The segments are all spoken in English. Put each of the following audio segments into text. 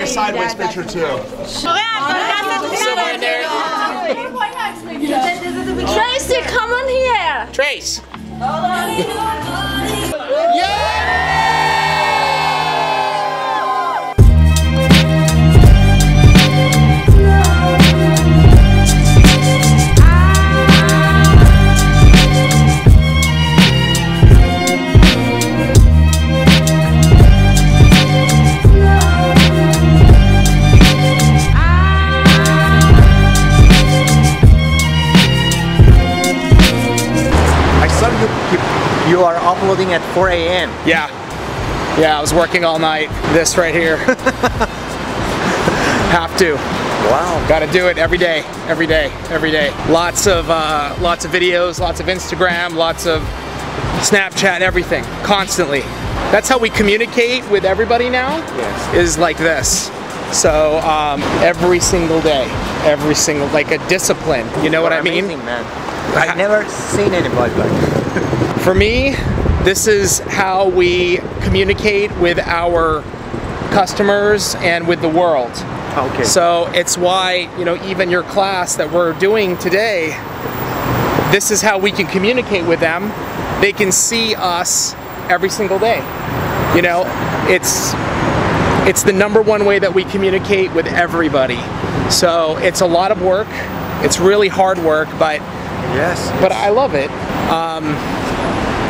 take a sideways picture too. Tracey, come on here. Trace. I at 4 a.m. Yeah. Yeah, I was working all night. This right here. Have to. Wow. Got to do it every day, every day, every day. Lots of uh, lots of videos, lots of Instagram, lots of Snapchat, everything, constantly. That's how we communicate with everybody now. Yes. Is like this. So um, every single day, every single like a discipline. You know what I mean? Amazing, man. I've never seen anybody like. For me, this is how we communicate with our customers and with the world. Okay. So it's why, you know, even your class that we're doing today, this is how we can communicate with them. They can see us every single day. You know, it's it's the number one way that we communicate with everybody. So it's a lot of work. It's really hard work, but yes. but I love it. Um,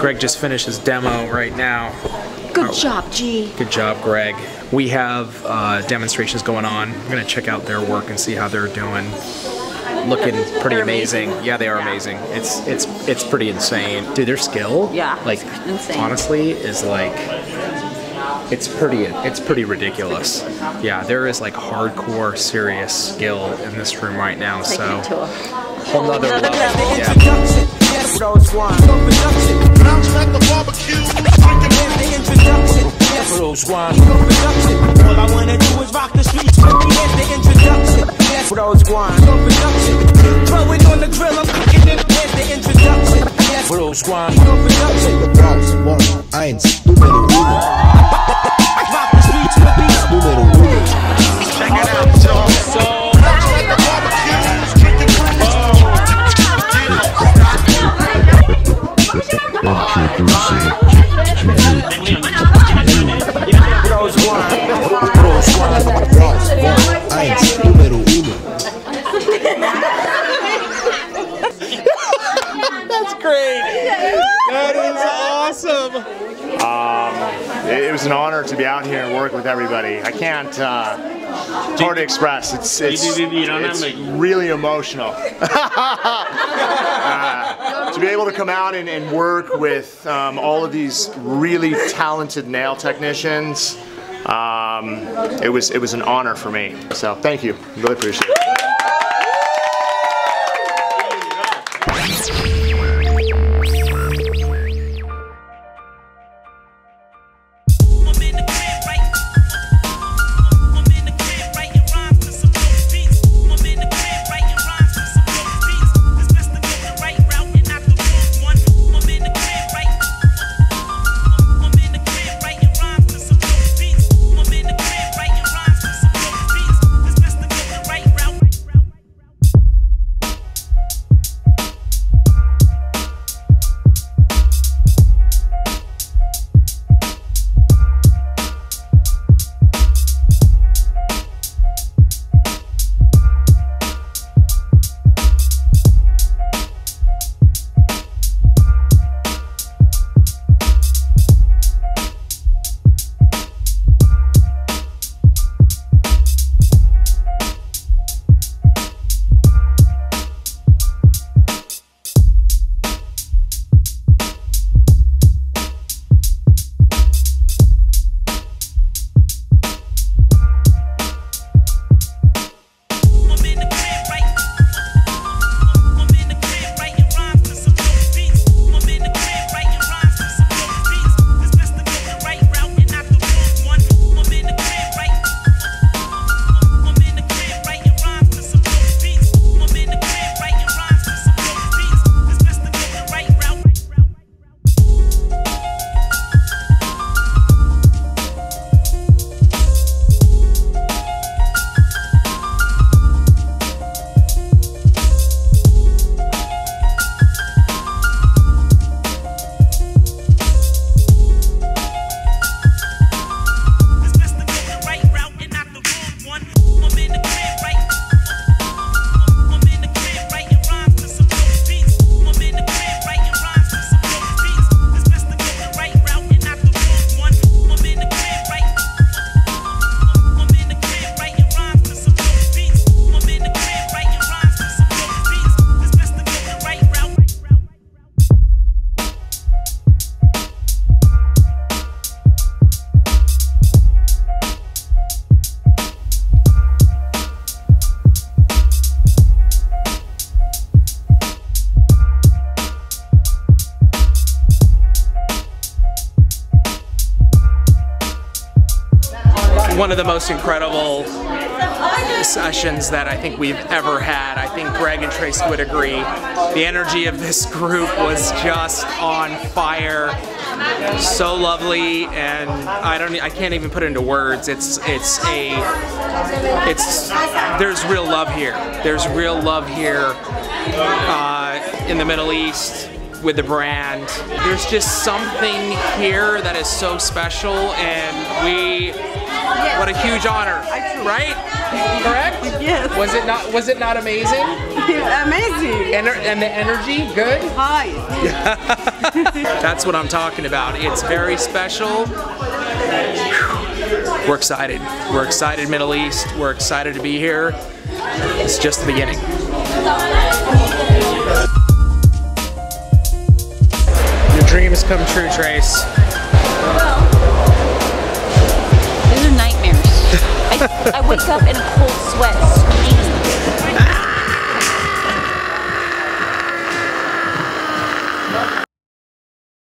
Greg just finished his demo right now. Good job, G. Good job, Greg. We have uh, demonstrations going on. I'm gonna check out their work and see how they're doing. Looking pretty amazing. amazing. Yeah, they are Yeah. amazing. It's it's it's pretty insane. Dude, their skill, Yeah, like insane. honestly, is like it's pretty it's pretty ridiculous. Yeah, there is like hardcore serious skill in this room right now. Taking so it to a whole nother level. Yeah. Introduction. Rose wine. At the barbecue, drinking Here's the introduction. Rose wine. All I wanna do is rock the streets. Here's the introduction. Rose wine. Throw it on the grill. I'm cooking it. Here's the introduction. Rose wine. Eins, número uno, Rock That's great. That is awesome. Um, It, it was an honor to be out here and work with everybody. I can't uh, hard to express. It's it's, it's really emotional. Uh, to be able to come out and, and work with um, all of these really talented nail technicians, um, it was it was an honor for me. So thank you. Really appreciate it. One of the most incredible sessions that I think we've ever had. I think Greg and Trace would agree. The energy of this group was just on fire. So lovely, and I don't, I can't even put it into words. It's, it's a, it's, there's real love here. There's real love here uh, in the Middle East with the brand. There's just something here that is so special, and we, what a huge honor, right? Correct? Yes. Was it not? Was it not amazing? Amazing. Ener- and the energy, good. Hi. That's what I'm talking about. It's very special. We're excited. We're excited, Middle East. We're excited to be here. It's just the beginning. Your dream has come true, Trace. Well, These are nightmares. I, I wake up in a cold sweat